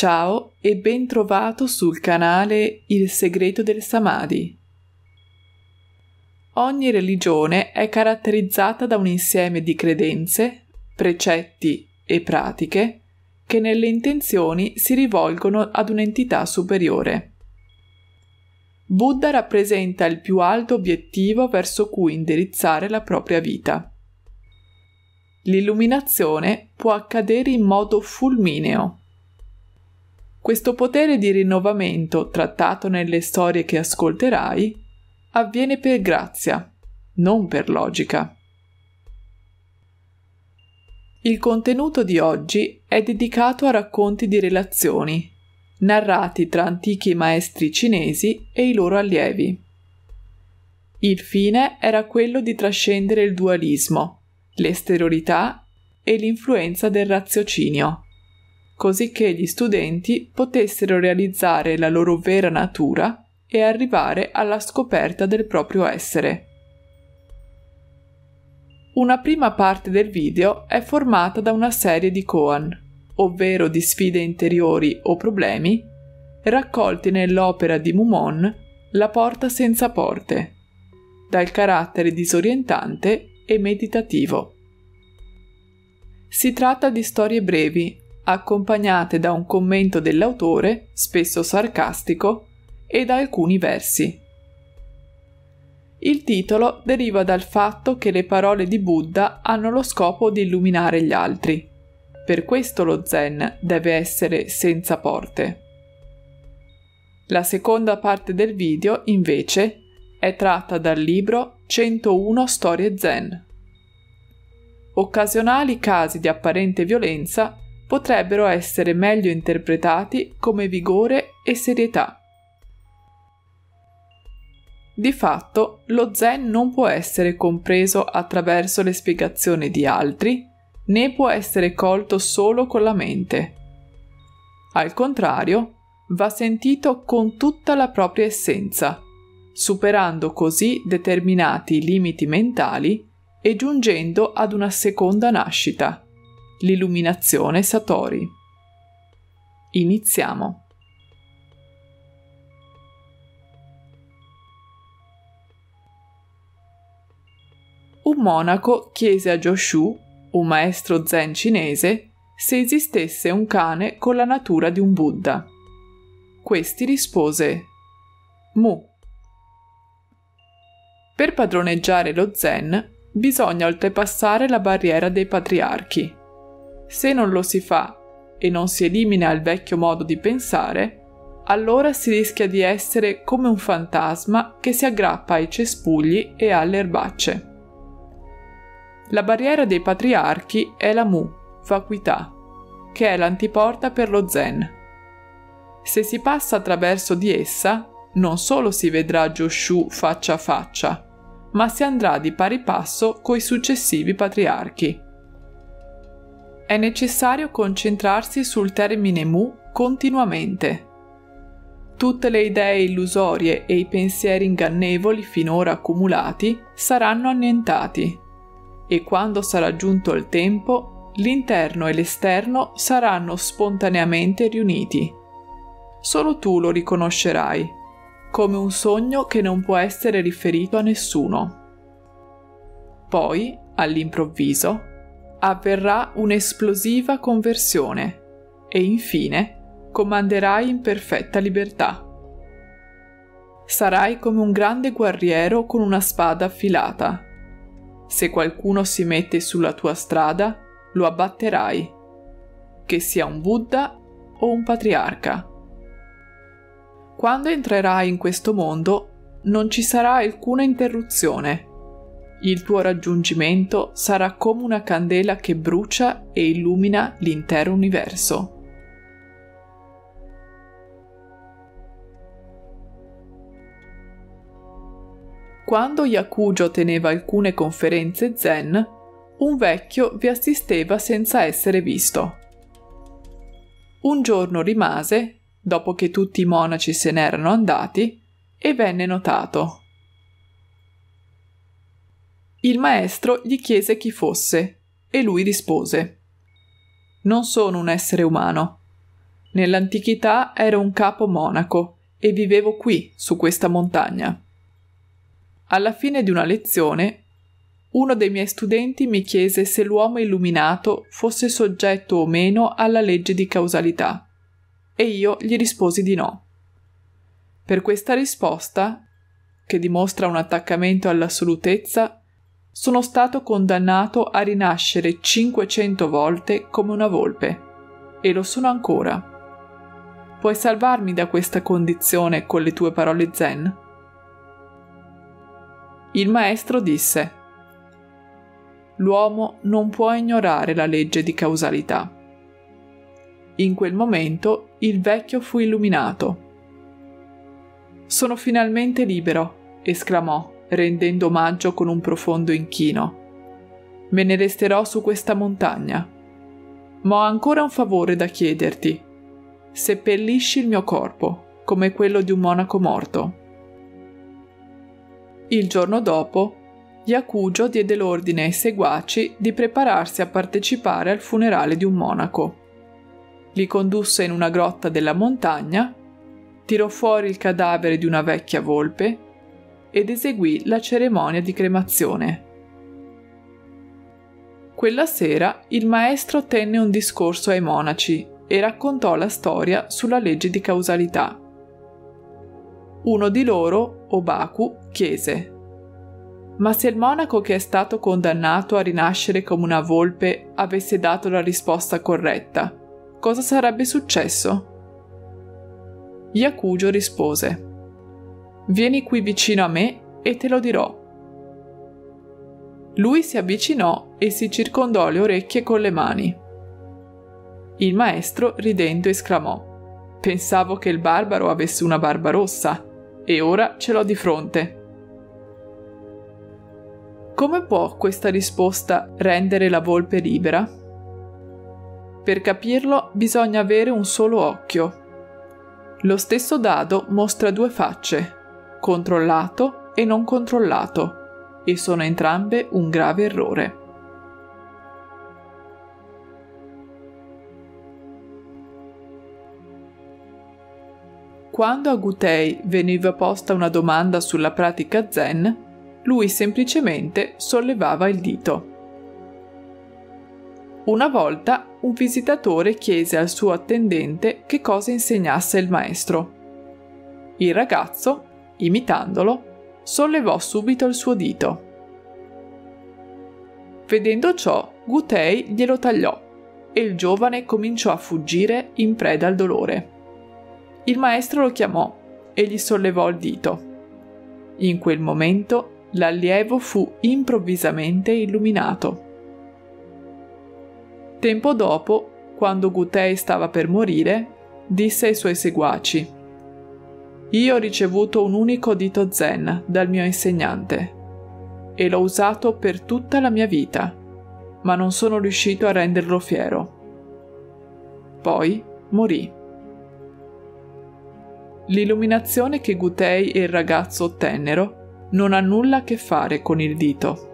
Ciao e ben trovato sul canale Il segreto del Samadhi. Ogni religione è caratterizzata da un insieme di credenze, precetti e pratiche che nelle intenzioni si rivolgono ad un'entità superiore. Buddha rappresenta il più alto obiettivo verso cui indirizzare la propria vita. L'illuminazione può accadere in modo fulmineo questo potere di rinnovamento trattato nelle storie che ascolterai avviene per grazia, non per logica. Il contenuto di oggi è dedicato a racconti di relazioni, narrati tra antichi maestri cinesi e i loro allievi. Il fine era quello di trascendere il dualismo, l'esteriorità e l'influenza del raziocinio così che gli studenti potessero realizzare la loro vera natura e arrivare alla scoperta del proprio essere. Una prima parte del video è formata da una serie di koan, ovvero di sfide interiori o problemi, raccolti nell'opera di Mumon La porta senza porte, dal carattere disorientante e meditativo. Si tratta di storie brevi accompagnate da un commento dell'autore, spesso sarcastico, e da alcuni versi. Il titolo deriva dal fatto che le parole di Buddha hanno lo scopo di illuminare gli altri. Per questo lo Zen deve essere senza porte. La seconda parte del video, invece, è tratta dal libro 101 Storie Zen. Occasionali casi di apparente violenza potrebbero essere meglio interpretati come vigore e serietà. Di fatto, lo zen non può essere compreso attraverso le spiegazioni di altri, né può essere colto solo con la mente. Al contrario, va sentito con tutta la propria essenza, superando così determinati limiti mentali e giungendo ad una seconda nascita l'illuminazione Satori. Iniziamo. Un monaco chiese a Joshu, un maestro zen cinese, se esistesse un cane con la natura di un Buddha. Questi rispose Mu. Per padroneggiare lo zen bisogna oltrepassare la barriera dei patriarchi. Se non lo si fa e non si elimina il vecchio modo di pensare, allora si rischia di essere come un fantasma che si aggrappa ai cespugli e alle erbacce. La barriera dei patriarchi è la mu, vacuità, che è l'antiporta per lo zen. Se si passa attraverso di essa, non solo si vedrà Joshu faccia a faccia, ma si andrà di pari passo coi successivi patriarchi è necessario concentrarsi sul termine mu continuamente. Tutte le idee illusorie e i pensieri ingannevoli finora accumulati saranno annientati e quando sarà giunto il tempo, l'interno e l'esterno saranno spontaneamente riuniti. Solo tu lo riconoscerai, come un sogno che non può essere riferito a nessuno. Poi, all'improvviso, avverrà un'esplosiva conversione e infine comanderai in perfetta libertà. Sarai come un grande guerriero con una spada affilata. Se qualcuno si mette sulla tua strada, lo abbatterai, che sia un Buddha o un patriarca. Quando entrerai in questo mondo, non ci sarà alcuna interruzione il tuo raggiungimento sarà come una candela che brucia e illumina l'intero universo. Quando Yakujo teneva alcune conferenze zen, un vecchio vi assisteva senza essere visto. Un giorno rimase, dopo che tutti i monaci se n'erano andati, e venne notato. Il maestro gli chiese chi fosse e lui rispose Non sono un essere umano. Nell'antichità ero un capo monaco e vivevo qui, su questa montagna. Alla fine di una lezione, uno dei miei studenti mi chiese se l'uomo illuminato fosse soggetto o meno alla legge di causalità, e io gli risposi di no. Per questa risposta, che dimostra un attaccamento all'assolutezza, sono stato condannato a rinascere 500 volte come una volpe, e lo sono ancora. Puoi salvarmi da questa condizione con le tue parole zen? Il maestro disse L'uomo non può ignorare la legge di causalità. In quel momento il vecchio fu illuminato. Sono finalmente libero, esclamò, rendendo omaggio con un profondo inchino. Me ne resterò su questa montagna. Ma ho ancora un favore da chiederti seppellisci il mio corpo, come quello di un monaco morto. Il giorno dopo, Yakujo diede l'ordine ai seguaci di prepararsi a partecipare al funerale di un monaco. Li condusse in una grotta della montagna, tirò fuori il cadavere di una vecchia volpe ed eseguì la cerimonia di cremazione. Quella sera il maestro tenne un discorso ai monaci e raccontò la storia sulla legge di causalità. Uno di loro, Obaku, chiese Ma se il monaco che è stato condannato a rinascere come una volpe avesse dato la risposta corretta, cosa sarebbe successo? Yakujo rispose Vieni qui vicino a me e te lo dirò. Lui si avvicinò e si circondò le orecchie con le mani. Il maestro, ridendo, esclamò Pensavo che il barbaro avesse una barba rossa, e ora ce l'ho di fronte. Come può questa risposta rendere la volpe libera? Per capirlo bisogna avere un solo occhio. Lo stesso dado mostra due facce, controllato e non controllato, e sono entrambe un grave errore. Quando a Gutei veniva posta una domanda sulla pratica zen, lui semplicemente sollevava il dito. Una volta un visitatore chiese al suo attendente che cosa insegnasse il maestro. Il ragazzo, imitandolo, sollevò subito il suo dito. Vedendo ciò, Gutei glielo tagliò e il giovane cominciò a fuggire in preda al dolore. Il maestro lo chiamò e gli sollevò il dito. In quel momento l'allievo fu improvvisamente illuminato. Tempo dopo, quando Gutei stava per morire, disse ai suoi seguaci Io ho ricevuto un unico dito zen dal mio insegnante e l'ho usato per tutta la mia vita, ma non sono riuscito a renderlo fiero. Poi morì. L'illuminazione che Gutei e il ragazzo ottennero non ha nulla a che fare con il dito.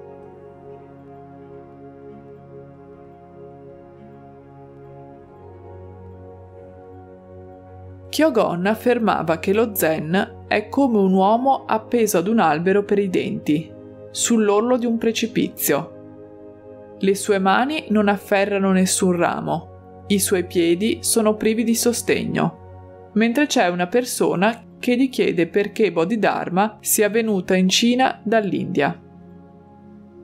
Kyogon affermava che lo zen è come un uomo appeso ad un albero per i denti, sull'orlo di un precipizio. Le sue mani non afferrano nessun ramo, i suoi piedi sono privi di sostegno mentre c'è una persona che gli chiede perché Bodhidharma sia venuta in Cina dall'India.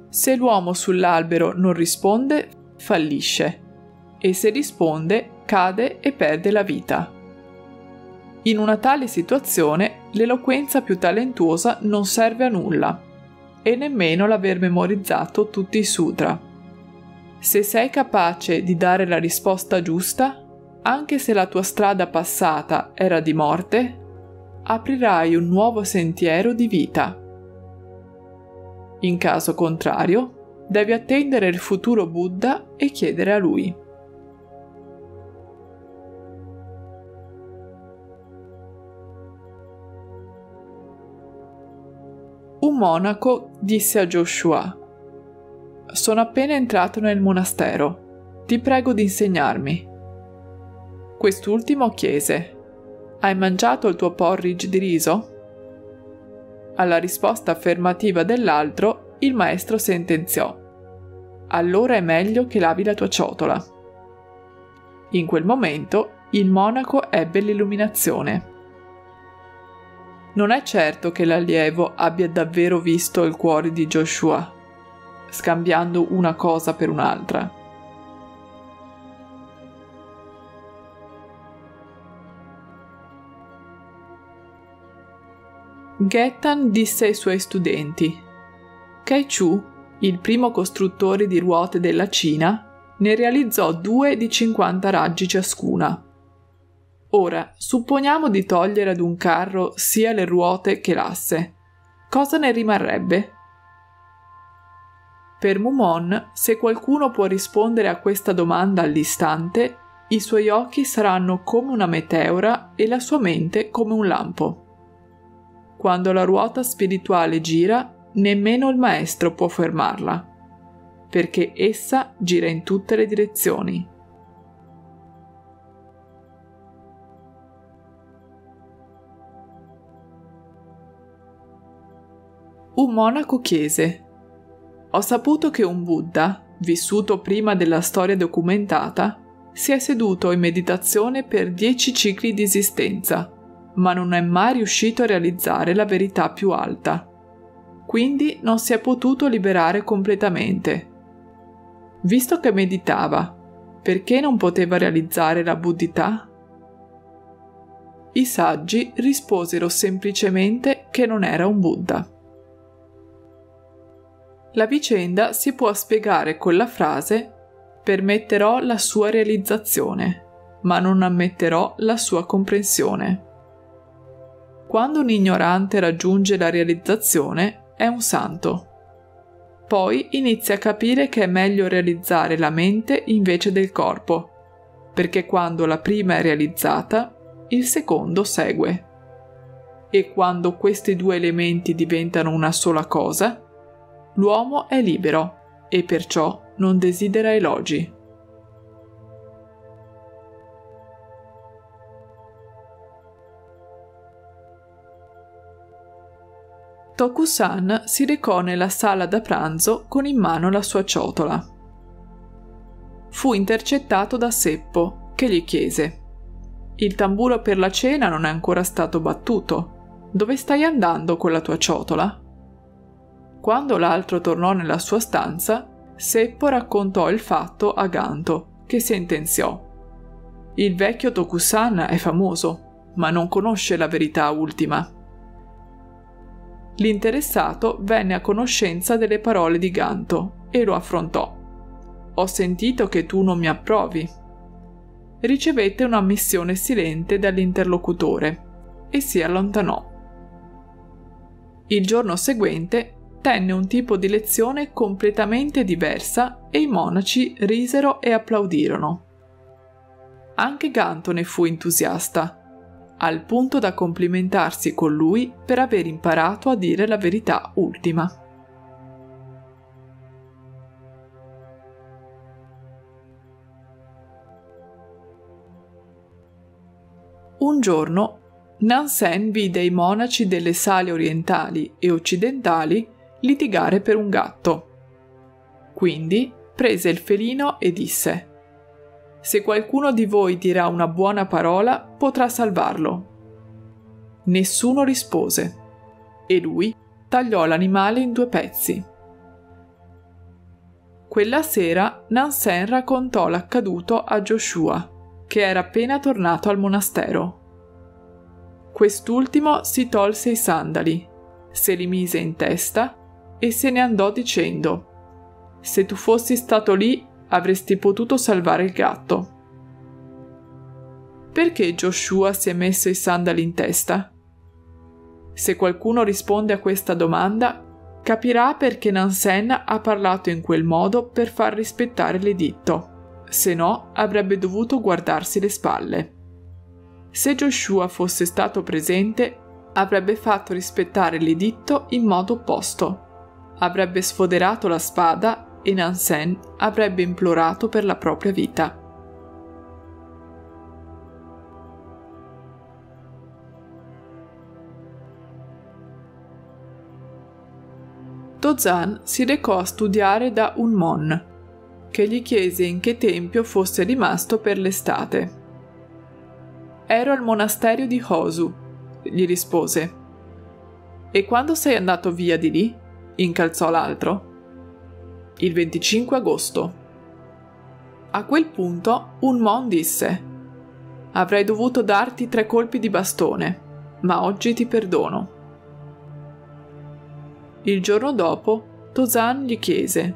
Se l'uomo sull'albero non risponde, fallisce, e se risponde, cade e perde la vita. In una tale situazione, l'eloquenza più talentuosa non serve a nulla, e nemmeno l'aver memorizzato tutti i sutra. Se sei capace di dare la risposta giusta, anche se la tua strada passata era di morte, aprirai un nuovo sentiero di vita. In caso contrario, devi attendere il futuro Buddha e chiedere a lui. Monaco disse a Joshua Sono appena entrato nel monastero. Ti prego di insegnarmi. Quest'ultimo chiese: Hai mangiato il tuo porridge di riso? Alla risposta affermativa dell'altro, il maestro sentenziò: Allora è meglio che lavi la tua ciotola. In quel momento il monaco ebbe l'illuminazione. Non è certo che l'allievo abbia davvero visto il cuore di Joshua, scambiando una cosa per un'altra. Gettan disse ai suoi studenti: Kai Chu, il primo costruttore di ruote della Cina, ne realizzò due di 50 raggi ciascuna. Ora, supponiamo di togliere ad un carro sia le ruote che l'asse. Cosa ne rimarrebbe? Per Mumon, se qualcuno può rispondere a questa domanda all'istante, i suoi occhi saranno come una meteora e la sua mente come un lampo. Quando la ruota spirituale gira, nemmeno il maestro può fermarla, perché essa gira in tutte le direzioni. Un monaco chiese Ho saputo che un Buddha, vissuto prima della storia documentata, si è seduto in meditazione per dieci cicli di esistenza ma non è mai riuscito a realizzare la verità più alta. Quindi non si è potuto liberare completamente. Visto che meditava, perché non poteva realizzare la buddhità? I saggi risposero semplicemente che non era un Buddha. La vicenda si può spiegare con la frase permetterò la sua realizzazione, ma non ammetterò la sua comprensione. Quando un ignorante raggiunge la realizzazione, è un santo. Poi inizia a capire che è meglio realizzare la mente invece del corpo, perché quando la prima è realizzata, il secondo segue. E quando questi due elementi diventano una sola cosa, l'uomo è libero e perciò non desidera elogi. Tokusan si recò nella sala da pranzo con in mano la sua ciotola. Fu intercettato da Seppo, che gli chiese: Il tamburo per la cena non è ancora stato battuto. Dove stai andando con la tua ciotola? Quando l'altro tornò nella sua stanza, Seppo raccontò il fatto a Ganto, che sentenziò. Il vecchio Tokusan è famoso, ma non conosce la verità ultima. L'interessato venne a conoscenza delle parole di Ganto e lo affrontò. Ho sentito che tu non mi approvi. Ricevette un'ammissione silente dall'interlocutore e si allontanò. Il giorno seguente tenne un tipo di lezione completamente diversa e i monaci risero e applaudirono. Anche Ganto ne fu entusiasta al punto da complimentarsi con lui per aver imparato a dire la verità ultima. Un giorno Nansen vide i monaci delle sale orientali e occidentali litigare per un gatto. Quindi prese il felino e disse se qualcuno di voi dirà una buona parola, potrà salvarlo. Nessuno rispose, e lui tagliò l'animale in due pezzi. Quella sera Nansen raccontò l'accaduto a Joshua, che era appena tornato al monastero. Quest'ultimo si tolse i sandali, se li mise in testa e se ne andò dicendo Se tu fossi stato lì avresti potuto salvare il gatto. Perché Joshua si è messo i sandali in testa? Se qualcuno risponde a questa domanda, capirà perché Nansen ha parlato in quel modo per far rispettare l'editto, se no avrebbe dovuto guardarsi le spalle. Se Joshua fosse stato presente, avrebbe fatto rispettare l'editto in modo opposto avrebbe sfoderato la spada e Nansen avrebbe implorato per la propria vita. Dozan si recò a studiare da un mon, che gli chiese in che tempio fosse rimasto per l'estate. Ero al monastero di Hosu, gli rispose. E quando sei andato via di lì? Incalzò l'altro. Il 25 agosto. A quel punto un mon disse Avrei dovuto darti tre colpi di bastone, ma oggi ti perdono. Il giorno dopo, Tosan gli chiese: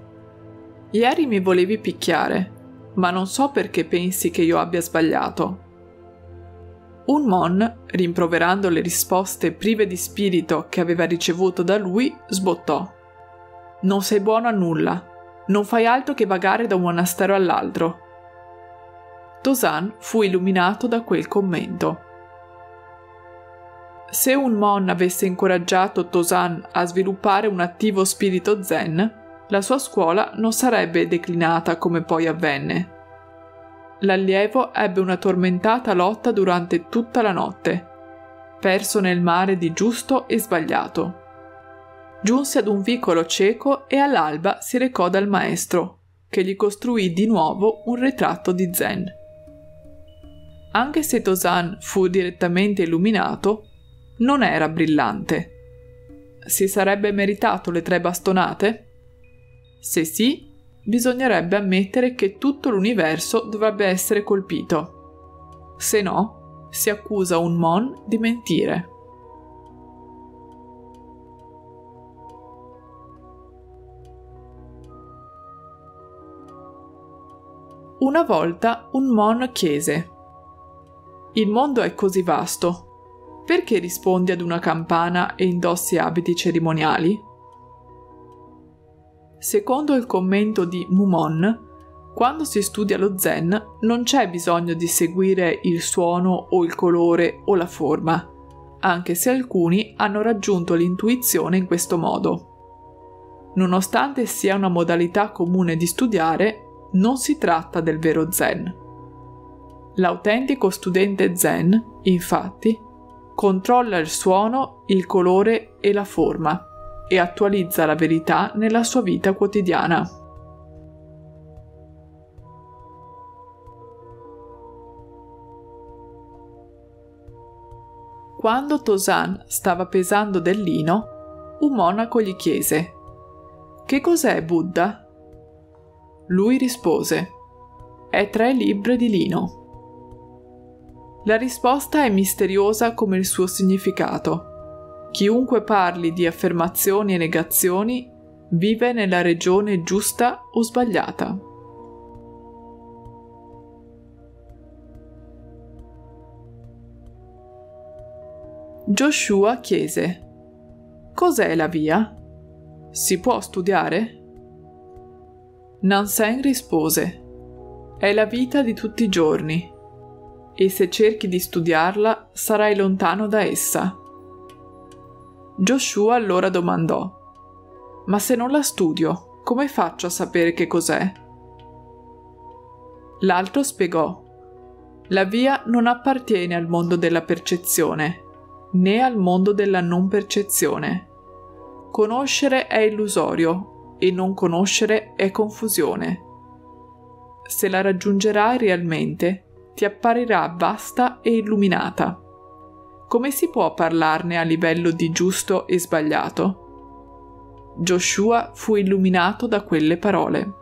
Ieri mi volevi picchiare, ma non so perché pensi che io abbia sbagliato. Un Mon, rimproverando le risposte prive di spirito che aveva ricevuto da lui, sbottò. Non sei buono a nulla, non fai altro che vagare da un monastero all'altro. Tosan fu illuminato da quel commento. Se un Mon avesse incoraggiato Tosan a sviluppare un attivo spirito zen, la sua scuola non sarebbe declinata come poi avvenne. L'allievo ebbe una tormentata lotta durante tutta la notte, perso nel mare di giusto e sbagliato. Giunse ad un vicolo cieco e all'alba si recò dal maestro, che gli costruì di nuovo un ritratto di Zen. Anche se Tosan fu direttamente illuminato, non era brillante. Si sarebbe meritato le tre bastonate? Se sì, bisognerebbe ammettere che tutto l'universo dovrebbe essere colpito. Se no, si accusa un Mon di mentire. Una volta un Mon chiese Il mondo è così vasto, perché rispondi ad una campana e indossi abiti cerimoniali? Secondo il commento di Mumon, quando si studia lo zen non c'è bisogno di seguire il suono o il colore o la forma, anche se alcuni hanno raggiunto l'intuizione in questo modo. Nonostante sia una modalità comune di studiare, non si tratta del vero zen. L'autentico studente zen, infatti, controlla il suono, il colore e la forma e attualizza la verità nella sua vita quotidiana. Quando Tosan stava pesando del lino, un monaco gli chiese Che cos'è Buddha? Lui rispose È tre libbre di lino. La risposta è misteriosa come il suo significato. Chiunque parli di affermazioni e negazioni vive nella regione giusta o sbagliata. Joshua chiese: Cos'è la via? Si può studiare? Nansen rispose: È la vita di tutti i giorni e se cerchi di studiarla sarai lontano da essa. Joshua allora domandò, Ma se non la studio, come faccio a sapere che cos'è? L'altro spiegò, La via non appartiene al mondo della percezione, né al mondo della non percezione. Conoscere è illusorio e non conoscere è confusione. Se la raggiungerai realmente, ti apparirà vasta e illuminata. Come si può parlarne a livello di giusto e sbagliato? Joshua fu illuminato da quelle parole.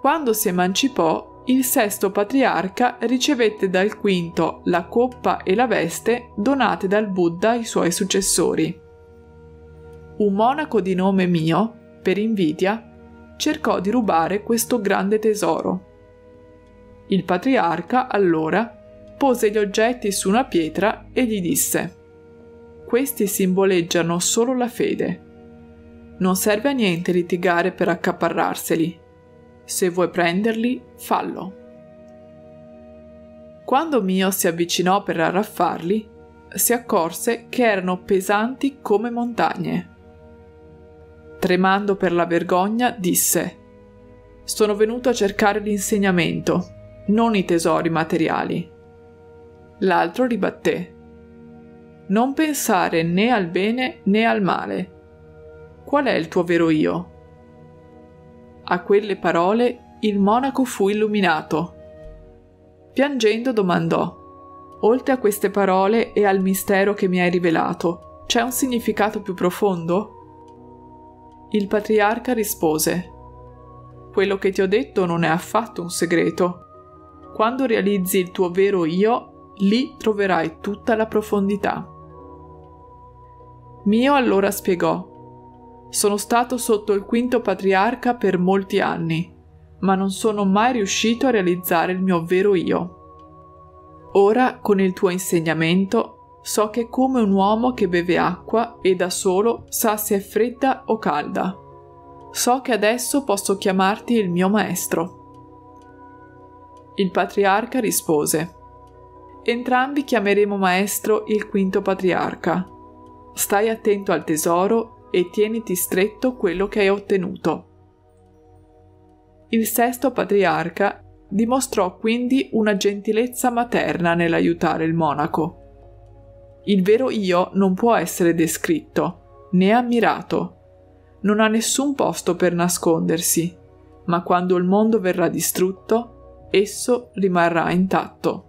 Quando si emancipò, il sesto patriarca ricevette dal quinto la coppa e la veste donate dal Buddha ai suoi successori. Un monaco di nome Mio per invidia, cercò di rubare questo grande tesoro. Il patriarca, allora, pose gli oggetti su una pietra e gli disse Questi simboleggiano solo la fede. Non serve a niente litigare per accaparrarseli. Se vuoi prenderli, fallo. Quando Mio si avvicinò per arraffarli, si accorse che erano pesanti come montagne tremando per la vergogna, disse Sono venuto a cercare l'insegnamento, non i tesori materiali. L'altro ribatté. Non pensare né al bene né al male. Qual è il tuo vero io? A quelle parole il monaco fu illuminato. Piangendo domandò Oltre a queste parole e al mistero che mi hai rivelato, c'è un significato più profondo? Il patriarca rispose Quello che ti ho detto non è affatto un segreto. Quando realizzi il tuo vero io, lì troverai tutta la profondità. Mio allora spiegò Sono stato sotto il quinto patriarca per molti anni, ma non sono mai riuscito a realizzare il mio vero io. Ora, con il tuo insegnamento, so che è come un uomo che beve acqua e da solo sa se è fredda o calda. So che adesso posso chiamarti il mio maestro. Il patriarca rispose, Entrambi chiameremo maestro il quinto patriarca. Stai attento al tesoro e tieniti stretto quello che hai ottenuto. Il sesto patriarca Dimostrò quindi una gentilezza materna nell'aiutare il monaco. Il vero io non può essere descritto, né ammirato. Non ha nessun posto per nascondersi, ma quando il mondo verrà distrutto, esso rimarrà intatto.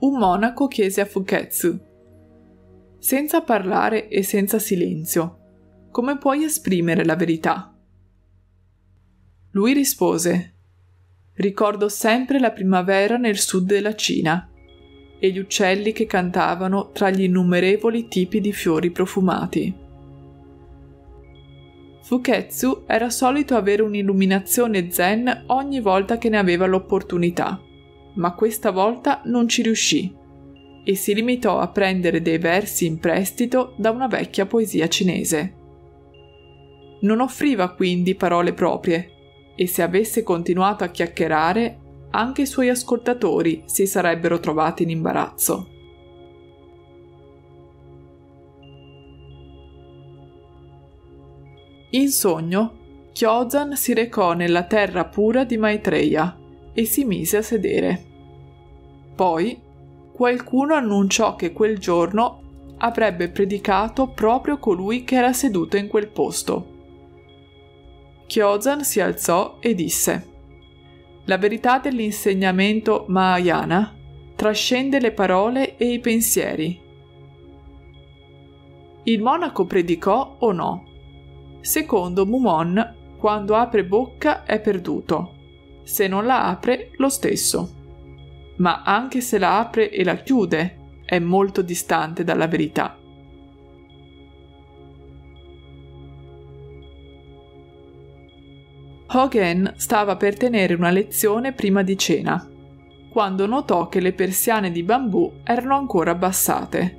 Un monaco chiese a Fuketsu, senza parlare e senza silenzio, come puoi esprimere la verità? Lui rispose Ricordo sempre la primavera nel sud della Cina e gli uccelli che cantavano tra gli innumerevoli tipi di fiori profumati. Fuketsu era solito avere un'illuminazione zen ogni volta che ne aveva l'opportunità, ma questa volta non ci riuscì e si limitò a prendere dei versi in prestito da una vecchia poesia cinese. Non offriva quindi parole proprie, e se avesse continuato a chiacchierare, anche i suoi ascoltatori si sarebbero trovati in imbarazzo. In sogno, Kyozan si recò nella terra pura di Maitreya e si mise a sedere. Poi qualcuno annunciò che quel giorno avrebbe predicato proprio colui che era seduto in quel posto. Kyozan si alzò e disse La verità dell'insegnamento Mahayana trascende le parole e i pensieri. Il monaco predicò o no? Secondo Mumon, quando apre bocca è perduto. Se non la apre, lo stesso. Ma anche se la apre e la chiude, è molto distante dalla verità. Hogan stava per tenere una lezione prima di cena, quando notò che le persiane di bambù erano ancora abbassate.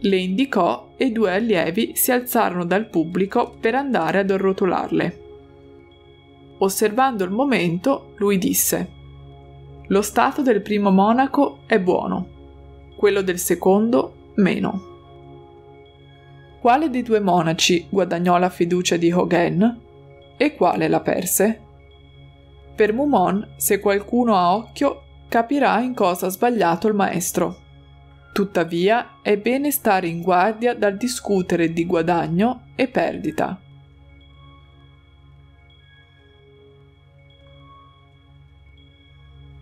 Le indicò e due allievi si alzarono dal pubblico per andare ad arrotolarle. Osservando il momento, lui disse Lo stato del primo monaco è buono, quello del secondo meno. Quale dei due monaci guadagnò la fiducia di Hogan? e quale la perse. Per Mumon, se qualcuno ha occhio, capirà in cosa ha sbagliato il maestro. Tuttavia è bene stare in guardia dal discutere di guadagno e perdita.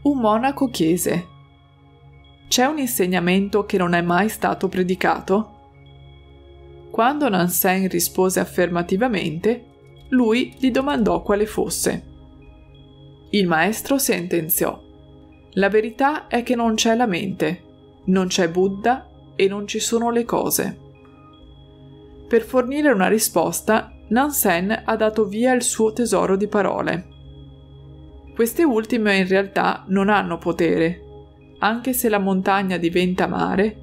Un monaco chiese C'è un insegnamento che non è mai stato predicato? Quando Nansen rispose affermativamente, lui gli domandò quale fosse. Il maestro sentenziò. La verità è che non c'è la mente, non c'è Buddha e non ci sono le cose. Per fornire una risposta, Nansen ha dato via il suo tesoro di parole. Queste ultime in realtà non hanno potere. Anche se la montagna diventa mare,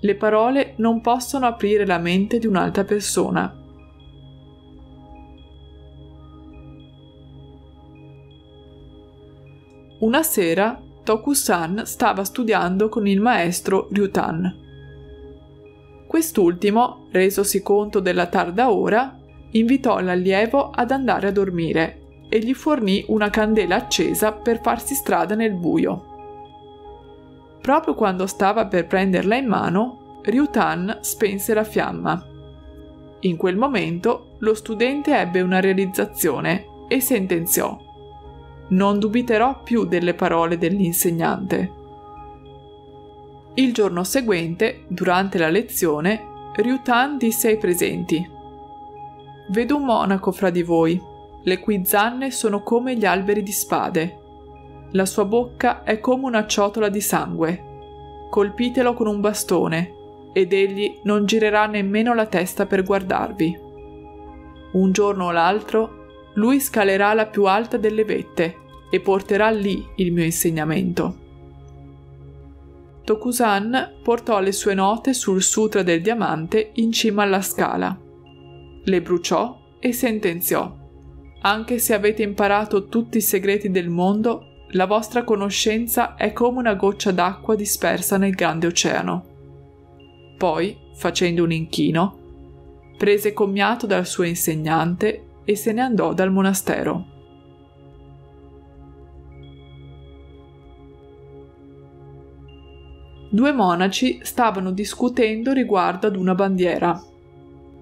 le parole non possono aprire la mente di un'altra persona Una sera Toku-san stava studiando con il maestro Ryutan. Quest'ultimo, resosi conto della tarda ora, invitò l'allievo ad andare a dormire e gli fornì una candela accesa per farsi strada nel buio. Proprio quando stava per prenderla in mano, Ryutan spense la fiamma. In quel momento lo studente ebbe una realizzazione e sentenziò Non dubiterò più delle parole dell'insegnante. Il giorno seguente, durante la lezione, Ryutan disse ai presenti Vedo un monaco fra di voi, le cui zanne sono come gli alberi di spade. La sua bocca è come una ciotola di sangue. Colpitelo con un bastone, ed egli non girerà nemmeno la testa per guardarvi. Un giorno o l'altro, lui scalerà la più alta delle vette e porterà lì il mio insegnamento. Tokusan portò le sue note sul sutra del diamante in cima alla scala. Le bruciò e sentenziò anche se avete imparato tutti i segreti del mondo, la vostra conoscenza è come una goccia d'acqua dispersa nel grande oceano. Poi, facendo un inchino, prese commiato dal suo insegnante e se ne andò dal monastero. Due monaci stavano discutendo riguardo ad una bandiera.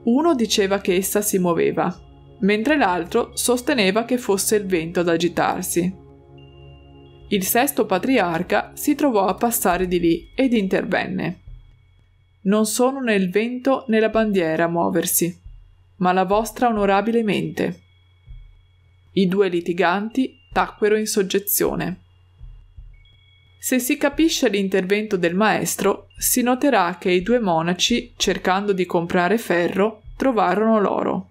Uno diceva che essa si muoveva, mentre l'altro sosteneva che fosse il vento ad agitarsi. Il sesto patriarca si trovò a passare di lì ed intervenne. Non sono né il vento né la bandiera a muoversi, ma la vostra onorabile mente. I due litiganti tacquero in soggezione. Se si capisce l'intervento del maestro, si noterà che i due monaci, cercando di comprare ferro, trovarono l'oro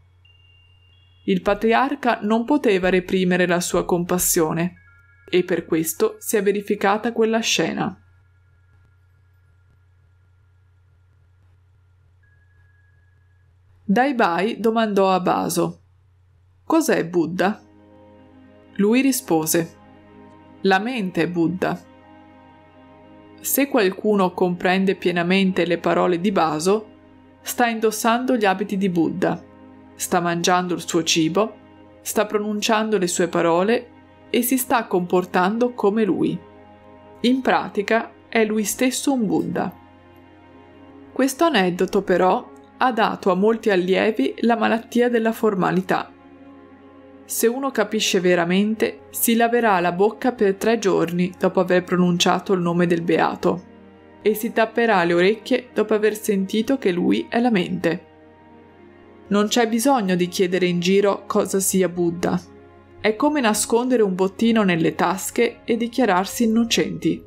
il patriarca non poteva reprimere la sua compassione e per questo si è verificata quella scena. Dai Bai domandò a Baso Cos'è Buddha? Lui rispose La mente è Buddha. Se qualcuno comprende pienamente le parole di Baso, sta indossando gli abiti di Buddha sta mangiando il suo cibo, sta pronunciando le sue parole e si sta comportando come lui. In pratica è lui stesso un Buddha. Questo aneddoto però ha dato a molti allievi la malattia della formalità. Se uno capisce veramente, si laverà la bocca per tre giorni dopo aver pronunciato il nome del beato e si tapperà le orecchie dopo aver sentito che lui è la mente. Non c'è bisogno di chiedere in giro cosa sia Buddha. È come nascondere un bottino nelle tasche e dichiararsi innocenti.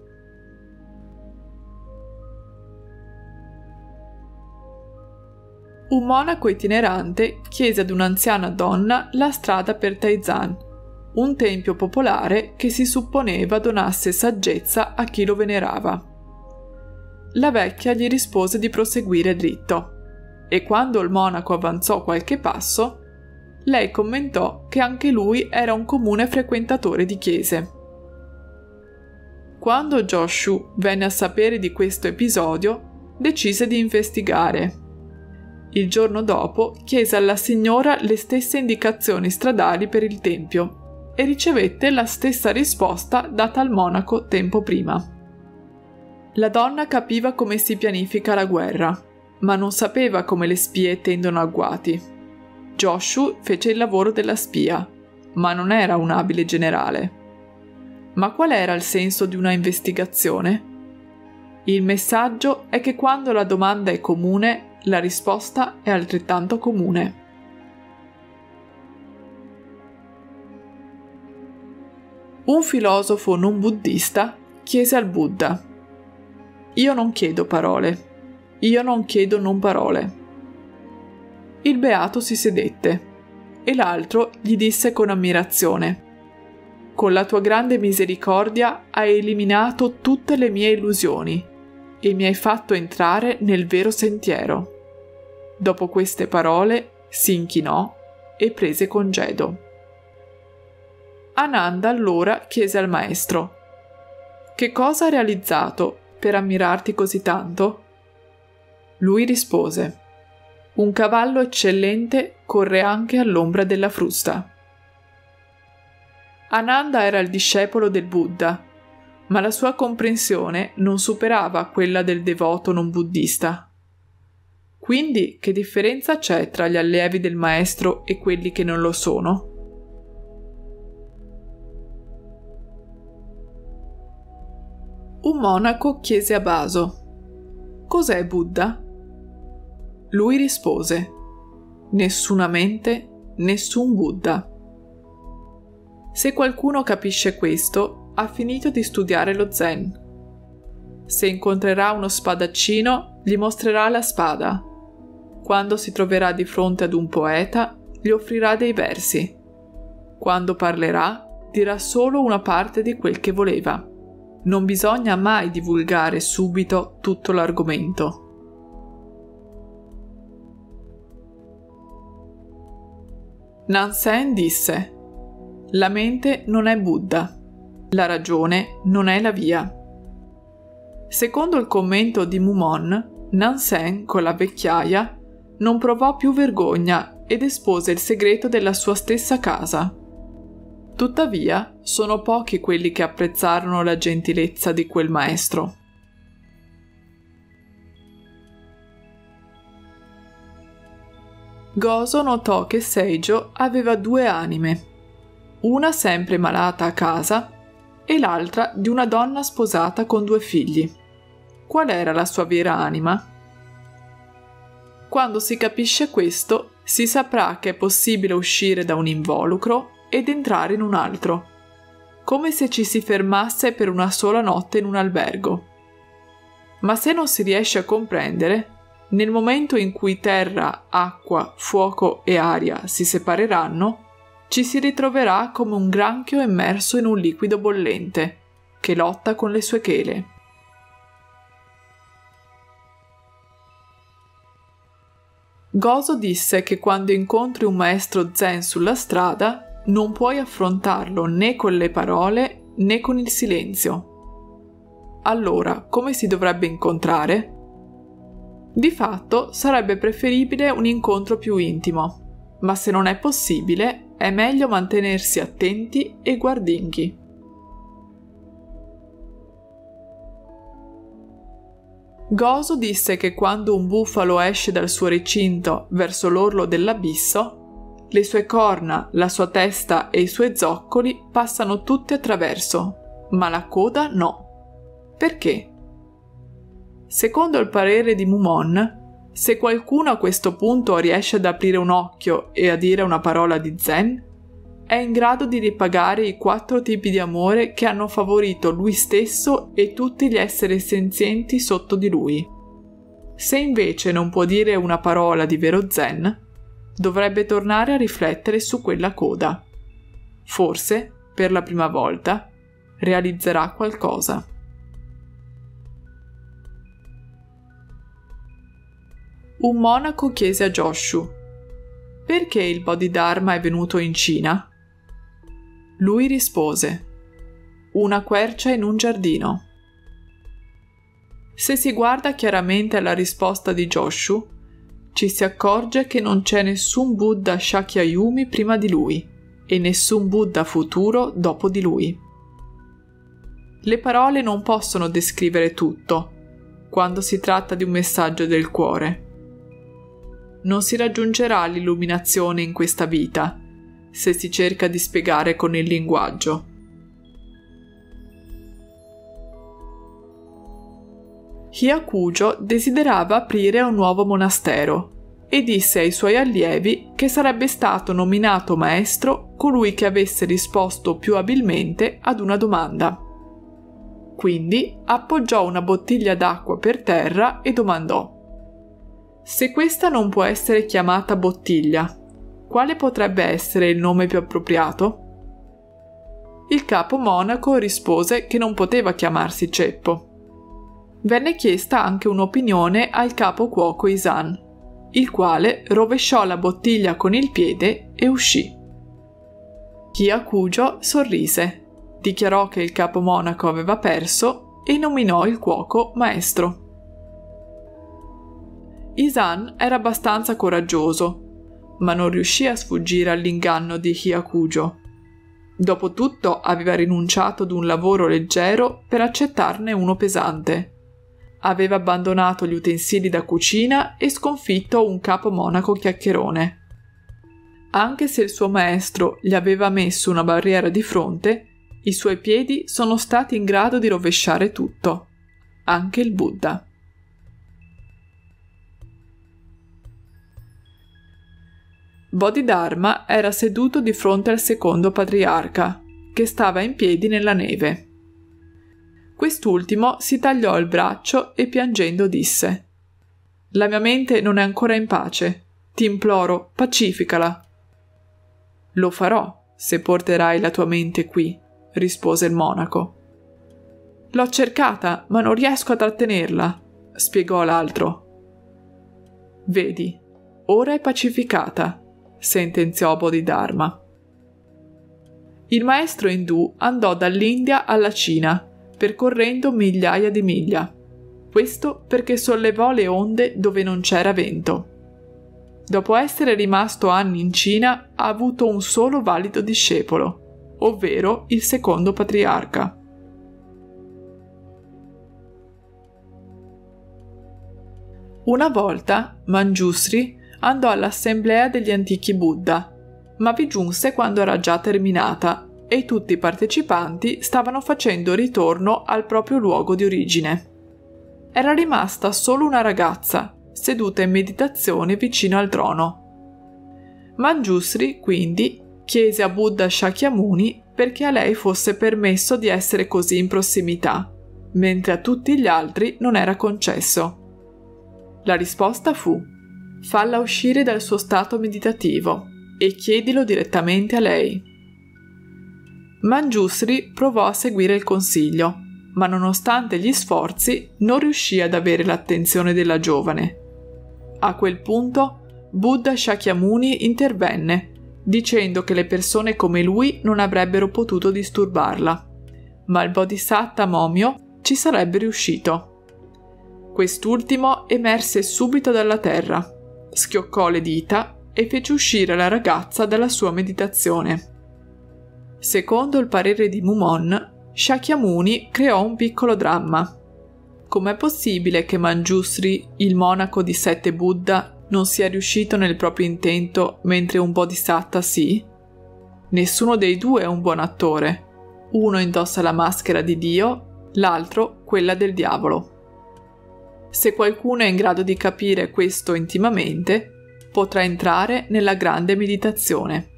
Un monaco itinerante chiese ad un'anziana donna la strada per Taizan, un tempio popolare che si supponeva donasse saggezza a chi lo venerava. La vecchia gli rispose di proseguire dritto e quando il monaco avanzò qualche passo, lei commentò che anche lui era un comune frequentatore di chiese. Quando Joshu venne a sapere di questo episodio, decise di investigare. Il giorno dopo chiese alla signora le stesse indicazioni stradali per il tempio e ricevette la stessa risposta data al monaco tempo prima. La donna capiva come si pianifica la guerra ma non sapeva come le spie tendono agguati. Joshua fece il lavoro della spia, ma non era un abile generale. Ma qual era il senso di una investigazione? Il messaggio è che quando la domanda è comune, la risposta è altrettanto comune. Un filosofo non buddista chiese al Buddha Io non chiedo parole, io non chiedo non parole. Il beato si sedette e l'altro gli disse con ammirazione Con la tua grande misericordia hai eliminato tutte le mie illusioni e mi hai fatto entrare nel vero sentiero. Dopo queste parole si inchinò e prese congedo. Ananda allora chiese al maestro Che cosa hai realizzato per ammirarti così tanto? Lui rispose Un cavallo eccellente corre anche all'ombra della frusta. Ananda era il discepolo del Buddha, ma la sua comprensione non superava quella del devoto non buddista. Quindi che differenza c'è tra gli allievi del maestro e quelli che non lo sono? Un monaco chiese a Baso: Cos'è Buddha? Lui rispose: Nessuna mente, nessun Buddha. Se qualcuno capisce questo, ha finito di studiare lo Zen. Se incontrerà uno spadaccino, gli mostrerà la spada. Quando si troverà di fronte ad un poeta, gli offrirà dei versi. Quando parlerà, dirà solo una parte di quel che voleva. Non bisogna mai divulgare subito tutto l'argomento. Nansen disse La mente non è Buddha, la ragione non è la via. Secondo il commento di Mumon, Nansen con la vecchiaia non provò più vergogna ed espose il segreto della sua stessa casa. Tuttavia, sono pochi quelli che apprezzarono la gentilezza di quel maestro. Gozo notò che Seijo aveva due anime, una sempre malata a casa e l'altra di una donna sposata con due figli. Qual era la sua vera anima? Quando si capisce questo, si saprà che è possibile uscire da un involucro ed entrare in un altro, come se ci si fermasse per una sola notte in un albergo. Ma se non si riesce a comprendere, nel momento in cui terra, acqua, fuoco e aria si separeranno, ci si ritroverà come un granchio immerso in un liquido bollente, che lotta con le sue chele. Gozo disse che quando incontri un maestro zen sulla strada, non puoi affrontarlo né con le parole né con il silenzio. Allora, come si dovrebbe incontrare? Di fatto sarebbe preferibile un incontro più intimo, ma se non è possibile è meglio mantenersi attenti e guardinghi. Gozo disse che quando un bufalo esce dal suo recinto verso l'orlo dell'abisso, le sue corna, la sua testa e i suoi zoccoli passano tutti attraverso, ma la coda no. Perché? Secondo il parere di Mumon, se qualcuno a questo punto riesce ad aprire un occhio e a dire una parola di zen, è in grado di ripagare i quattro tipi di amore che hanno favorito lui stesso e tutti gli esseri senzienti sotto di lui. Se invece non può dire una parola di vero zen, dovrebbe tornare a riflettere su quella coda. Forse, per la prima volta, realizzerà qualcosa. Un monaco chiese a Joshu perché il Bodhidharma è venuto in Cina? Lui rispose una quercia in un giardino. Se si guarda chiaramente alla risposta di Joshu, ci si accorge che non c'è nessun Buddha Shakyayumi prima di lui e nessun Buddha futuro dopo di lui. Le parole non possono descrivere tutto quando si tratta di un messaggio del cuore non si raggiungerà l'illuminazione in questa vita se si cerca di spiegare con il linguaggio. Hyakujo desiderava aprire un nuovo monastero e disse ai suoi allievi che sarebbe stato nominato maestro colui che avesse risposto più abilmente ad una domanda. Quindi appoggiò una bottiglia d'acqua per terra e domandò se questa non può essere chiamata bottiglia, quale potrebbe essere il nome più appropriato? Il capo monaco rispose che non poteva chiamarsi ceppo. Venne chiesta anche un'opinione al capo cuoco Isan, il quale rovesciò la bottiglia con il piede e uscì. Kyakujo sorrise, dichiarò che il capo monaco aveva perso e nominò il cuoco maestro. Isan era abbastanza coraggioso, ma non riuscì a sfuggire all'inganno di Hyakujo. Dopotutto aveva rinunciato ad un lavoro leggero per accettarne uno pesante. Aveva abbandonato gli utensili da cucina e sconfitto un capo monaco chiacchierone. Anche se il suo maestro gli aveva messo una barriera di fronte, i suoi piedi sono stati in grado di rovesciare tutto, anche il Buddha. Bodhidharma era seduto di fronte al secondo patriarca, che stava in piedi nella neve. Quest'ultimo si tagliò il braccio e piangendo disse La mia mente non è ancora in pace. Ti imploro, pacificala. Lo farò, se porterai la tua mente qui, rispose il monaco. L'ho cercata, ma non riesco a trattenerla, spiegò l'altro. Vedi, ora è pacificata, sentenziò Bodhidharma. Il maestro indù andò dall'India alla Cina, percorrendo migliaia di miglia. Questo perché sollevò le onde dove non c'era vento. Dopo essere rimasto anni in Cina, ha avuto un solo valido discepolo, ovvero il secondo patriarca. Una volta Manjusri andò all'assemblea degli antichi Buddha, ma vi giunse quando era già terminata e tutti i partecipanti stavano facendo ritorno al proprio luogo di origine. Era rimasta solo una ragazza, seduta in meditazione vicino al trono. Manjusri, quindi, chiese a Buddha Shakyamuni perché a lei fosse permesso di essere così in prossimità, mentre a tutti gli altri non era concesso. La risposta fu falla uscire dal suo stato meditativo e chiedilo direttamente a lei. Manjusri provò a seguire il consiglio, ma nonostante gli sforzi non riuscì ad avere l'attenzione della giovane. A quel punto Buddha Shakyamuni intervenne, dicendo che le persone come lui non avrebbero potuto disturbarla, ma il Bodhisatta Momio ci sarebbe riuscito. Quest'ultimo emerse subito dalla terra schioccò le dita e fece uscire la ragazza dalla sua meditazione. Secondo il parere di Mumon, Shakyamuni creò un piccolo dramma. Com'è possibile che Manjusri, il monaco di sette Buddha, non sia riuscito nel proprio intento mentre un bodhisatta sì? Nessuno dei due è un buon attore. Uno indossa la maschera di Dio, l'altro quella del diavolo. Se qualcuno è in grado di capire questo intimamente, potrà entrare nella grande meditazione.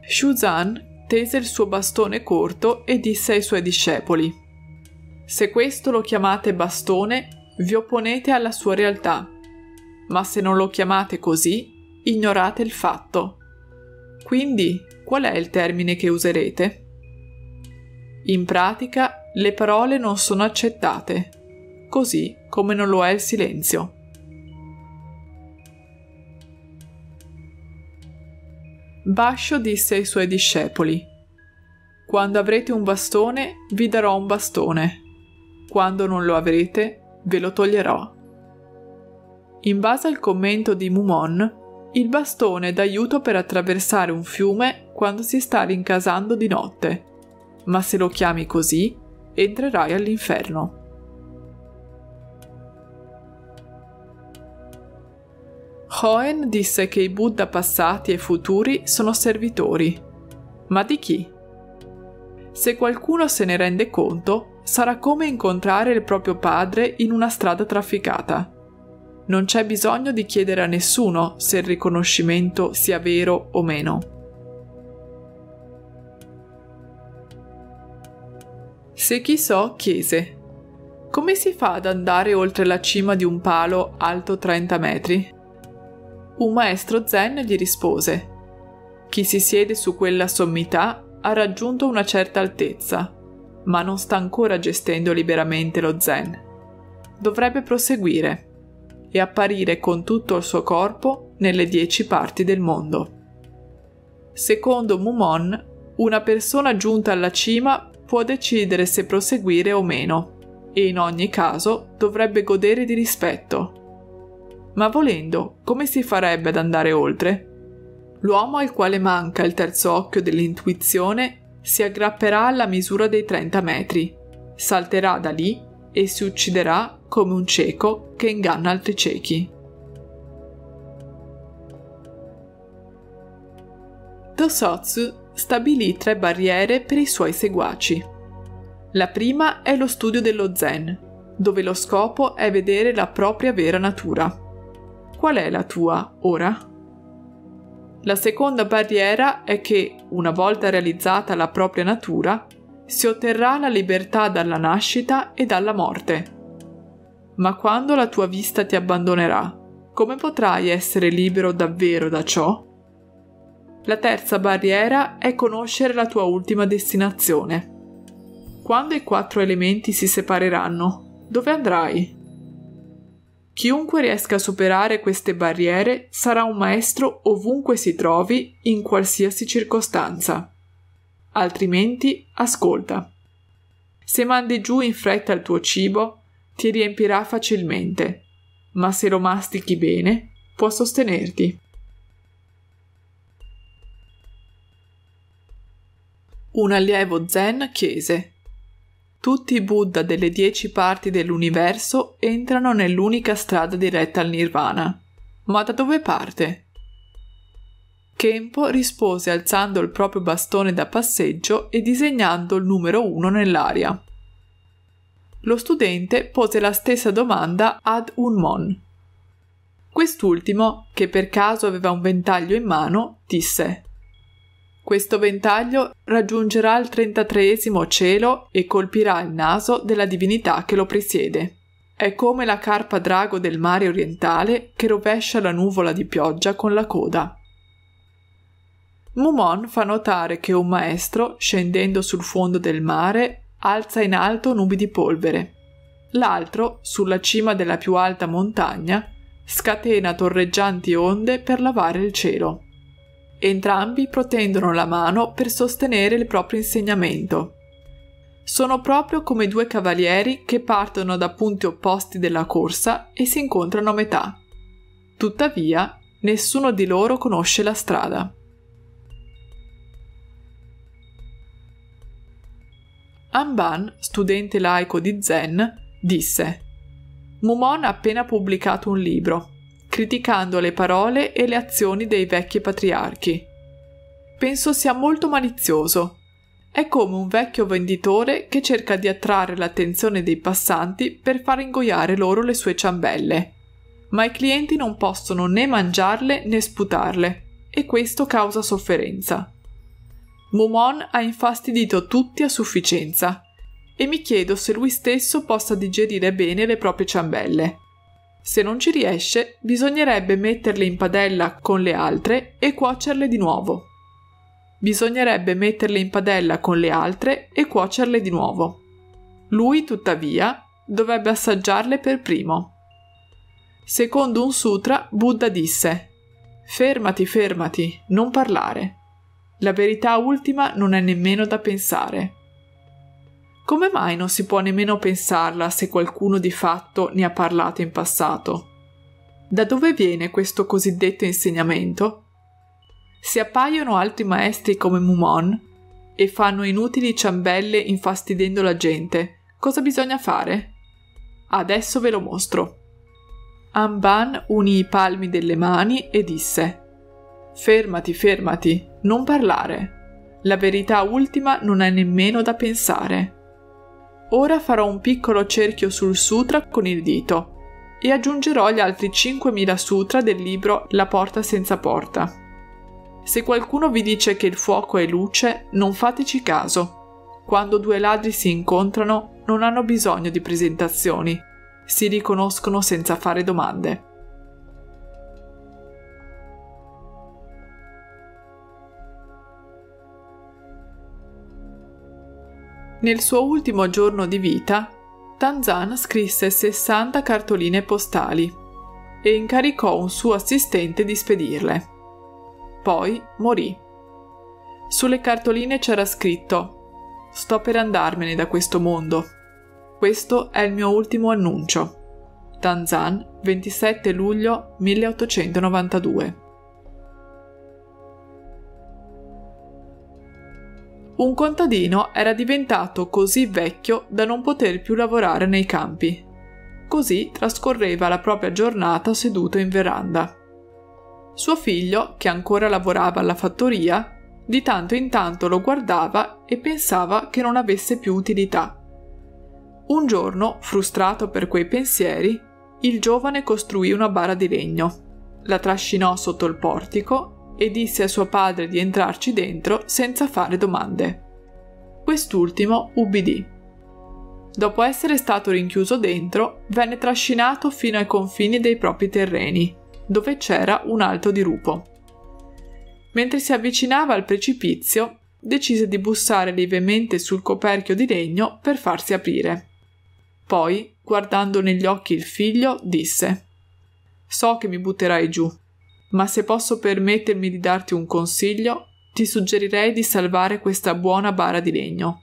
Shuzan tese il suo bastone corto e disse ai suoi discepoli: Se questo lo chiamate bastone, vi opponete alla sua realtà, ma se non lo chiamate così, ignorate il fatto. Quindi, qual è il termine che userete? In pratica le parole non sono accettate, così come non lo è il silenzio. Bascio disse ai suoi discepoli, Quando avrete un bastone, vi darò un bastone. Quando non lo avrete, ve lo toglierò. In base al commento di Mumon, il bastone è d'aiuto per attraversare un fiume quando si sta rincasando di notte ma se lo chiami così, entrerai all'inferno. Hoen disse che i Buddha passati e futuri sono servitori. Ma di chi? Se qualcuno se ne rende conto, sarà come incontrare il proprio padre in una strada trafficata. Non c'è bisogno di chiedere a nessuno se il riconoscimento sia vero o meno. Sekiso chiese Come si fa ad andare oltre la cima di un palo alto 30 metri? Un maestro zen gli rispose Chi si siede su quella sommità ha raggiunto una certa altezza, ma non sta ancora gestendo liberamente lo zen. Dovrebbe proseguire e apparire con tutto il suo corpo nelle dieci parti del mondo. Secondo Mumon, una persona giunta alla cima può decidere se proseguire o meno, e in ogni caso dovrebbe godere di rispetto. Ma volendo, come si farebbe ad andare oltre? L'uomo al quale manca il terzo occhio dell'intuizione si aggrapperà alla misura dei 30 metri, salterà da lì e si ucciderà come un cieco che inganna altri ciechi. Tosotsu stabilì tre barriere per i suoi seguaci. La prima è lo studio dello Zen, dove lo scopo è vedere la propria vera natura. Qual è la tua ora? La seconda barriera è che, una volta realizzata la propria natura, si otterrà la libertà dalla nascita e dalla morte. Ma quando la tua vista ti abbandonerà, come potrai essere libero davvero da ciò? La terza barriera è conoscere la tua ultima destinazione. Quando i quattro elementi si separeranno, dove andrai? Chiunque riesca a superare queste barriere sarà un maestro ovunque si trovi, in qualsiasi circostanza. Altrimenti, ascolta. Se mandi giù in fretta il tuo cibo, ti riempirà facilmente, ma se lo mastichi bene, può sostenerti. Un allievo zen chiese tutti i Buddha delle dieci parti dell'universo entrano nell'unica strada diretta al nirvana. Ma da dove parte? Kempo rispose alzando il proprio bastone da passeggio e disegnando il numero uno nell'aria. Lo studente pose la stessa domanda ad Unmon. Quest'ultimo, che per caso aveva un ventaglio in mano, disse questo ventaglio raggiungerà il trentatreesimo cielo e colpirà il naso della divinità che lo presiede. È come la carpa drago del mare orientale che rovescia la nuvola di pioggia con la coda. Mumon fa notare che un maestro, scendendo sul fondo del mare, alza in alto nubi di polvere. L'altro, sulla cima della più alta montagna, scatena torreggianti onde per lavare il cielo. Entrambi protendono la mano per sostenere il proprio insegnamento. Sono proprio come due cavalieri che partono da punti opposti della corsa e si incontrano a metà. Tuttavia, nessuno di loro conosce la strada. Anban, studente laico di Zen, disse Mumon ha appena pubblicato un libro criticando le parole e le azioni dei vecchi patriarchi. Penso sia molto malizioso. È come un vecchio venditore che cerca di attrarre l'attenzione dei passanti per far ingoiare loro le sue ciambelle. Ma i clienti non possono né mangiarle né sputarle, e questo causa sofferenza. Mumon ha infastidito tutti a sufficienza, e mi chiedo se lui stesso possa digerire bene le proprie ciambelle. Se non ci riesce, bisognerebbe metterle in padella con le altre e cuocerle di nuovo. Bisognerebbe metterle in padella con le altre e cuocerle di nuovo. Lui, tuttavia, dovrebbe assaggiarle per primo. Secondo un sutra, Buddha disse: Fermati, fermati, non parlare. La verità ultima non è nemmeno da pensare. Come mai non si può nemmeno pensarla se qualcuno di fatto ne ha parlato in passato? Da dove viene questo cosiddetto insegnamento? Se appaiono altri maestri come Mumon e fanno inutili ciambelle infastidendo la gente, cosa bisogna fare? Adesso ve lo mostro. Amban unì i palmi delle mani e disse Fermati, fermati, non parlare. La verità ultima non è nemmeno da pensare. Ora farò un piccolo cerchio sul sutra con il dito e aggiungerò gli altri 5.000 sutra del libro La porta senza porta. Se qualcuno vi dice che il fuoco è luce, non fateci caso. Quando due ladri si incontrano non hanno bisogno di presentazioni, si riconoscono senza fare domande. Nel suo ultimo giorno di vita, Tanzan scrisse 60 cartoline postali e incaricò un suo assistente di spedirle. Poi morì. Sulle cartoline c'era scritto Sto per andarmene da questo mondo. Questo è il mio ultimo annuncio. Tanzan, 27 luglio 1892. Un contadino era diventato così vecchio da non poter più lavorare nei campi. Così trascorreva la propria giornata seduto in veranda. Suo figlio, che ancora lavorava alla fattoria, di tanto in tanto lo guardava e pensava che non avesse più utilità. Un giorno, frustrato per quei pensieri, il giovane costruì una bara di legno, la trascinò sotto il portico e disse a suo padre di entrarci dentro senza fare domande. Quest'ultimo ubbidì. Dopo essere stato rinchiuso dentro, venne trascinato fino ai confini dei propri terreni, dove c'era un alto dirupo. Mentre si avvicinava al precipizio, decise di bussare lievemente sul coperchio di legno per farsi aprire. Poi, guardando negli occhi il figlio, disse So che mi butterai giù, ma se posso permettermi di darti un consiglio, ti suggerirei di salvare questa buona bara di legno.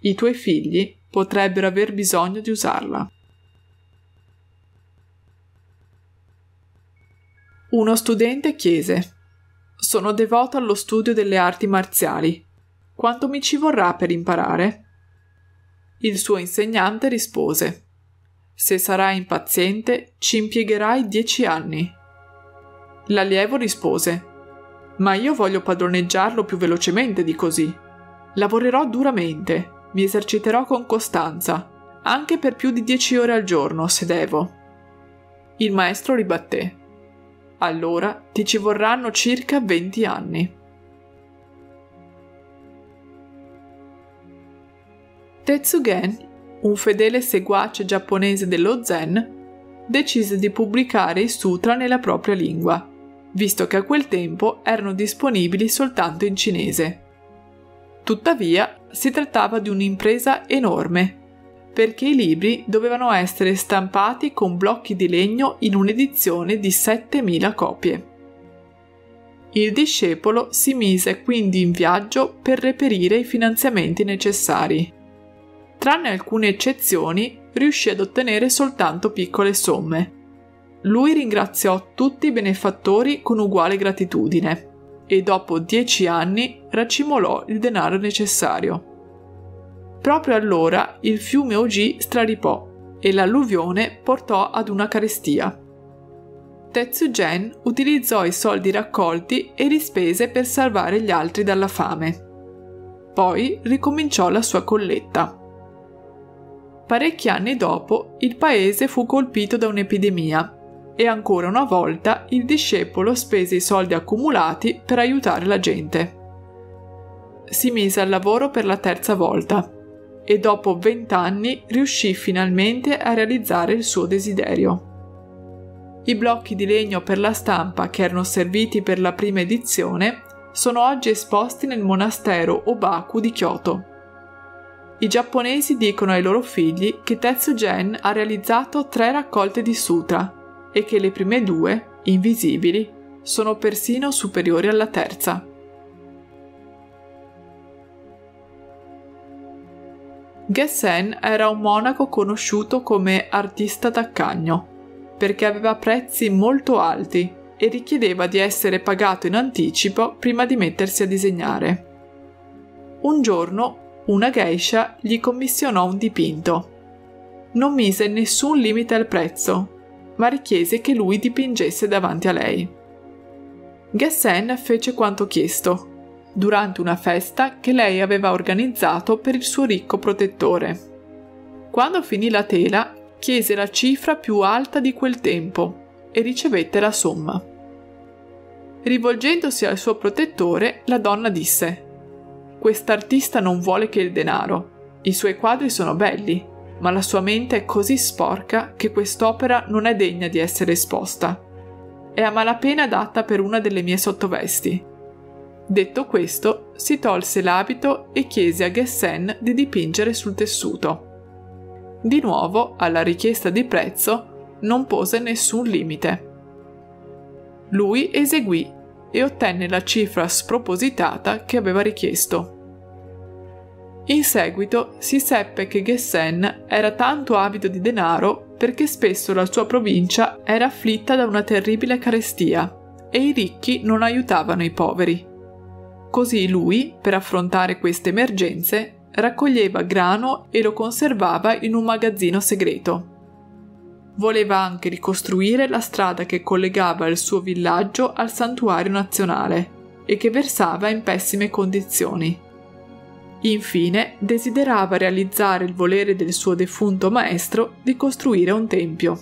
I tuoi figli potrebbero aver bisogno di usarla. Uno studente chiese sono devoto allo studio delle arti marziali. Quanto mi ci vorrà per imparare? Il suo insegnante rispose Se sarai impaziente, ci impiegherai dieci anni. L'allievo rispose Ma io voglio padroneggiarlo più velocemente di così. Lavorerò duramente, mi eserciterò con costanza, anche per più di dieci ore al giorno, se devo. Il maestro ribatté allora ti ci vorranno circa 20 anni. Tetsugen, un fedele seguace giapponese dello Zen, decise di pubblicare i sutra nella propria lingua, visto che a quel tempo erano disponibili soltanto in cinese. Tuttavia, si trattava di un'impresa enorme perché i libri dovevano essere stampati con blocchi di legno in un'edizione di 7000 copie. Il discepolo si mise quindi in viaggio per reperire i finanziamenti necessari. Tranne alcune eccezioni, riuscì ad ottenere soltanto piccole somme. Lui ringraziò tutti i benefattori con uguale gratitudine e dopo dieci anni racimolò il denaro necessario. Proprio allora il fiume Oji straripò e l'alluvione portò ad una carestia. Tetsugen utilizzò i soldi raccolti e li spese per salvare gli altri dalla fame. Poi ricominciò la sua colletta. Parecchi anni dopo il paese fu colpito da un'epidemia e ancora una volta il discepolo spese i soldi accumulati per aiutare la gente. Si mise al lavoro per la terza volta e dopo vent'anni riuscì finalmente a realizzare il suo desiderio. I blocchi di legno per la stampa che erano serviti per la prima edizione sono oggi esposti nel monastero Obaku di Kyoto. I giapponesi dicono ai loro figli che Tetsugen ha realizzato tre raccolte di sutra e che le prime due, invisibili, sono persino superiori alla terza. Gessen era un monaco conosciuto come artista taccagno, perché aveva prezzi molto alti e richiedeva di essere pagato in anticipo prima di mettersi a disegnare. Un giorno una geisha gli commissionò un dipinto. Non mise nessun limite al prezzo, ma richiese che lui dipingesse davanti a lei. Gessen fece quanto chiesto durante una festa che lei aveva organizzato per il suo ricco protettore. Quando finì la tela, chiese la cifra più alta di quel tempo e ricevette la somma. Rivolgendosi al suo protettore, la donna disse Quest'artista non vuole che il denaro. I suoi quadri sono belli, ma la sua mente è così sporca che quest'opera non è degna di essere esposta. È a malapena adatta per una delle mie sottovesti. Detto questo, si tolse l'abito e chiese a Gessen di dipingere sul tessuto. Di nuovo, alla richiesta di prezzo, non pose nessun limite. Lui eseguì e ottenne la cifra spropositata che aveva richiesto. In seguito si seppe che Gessen era tanto avido di denaro perché spesso la sua provincia era afflitta da una terribile carestia e i ricchi non aiutavano i poveri. Così lui, per affrontare queste emergenze, raccoglieva grano e lo conservava in un magazzino segreto. Voleva anche ricostruire la strada che collegava il suo villaggio al santuario nazionale e che versava in pessime condizioni. Infine desiderava realizzare il volere del suo defunto maestro di costruire un tempio.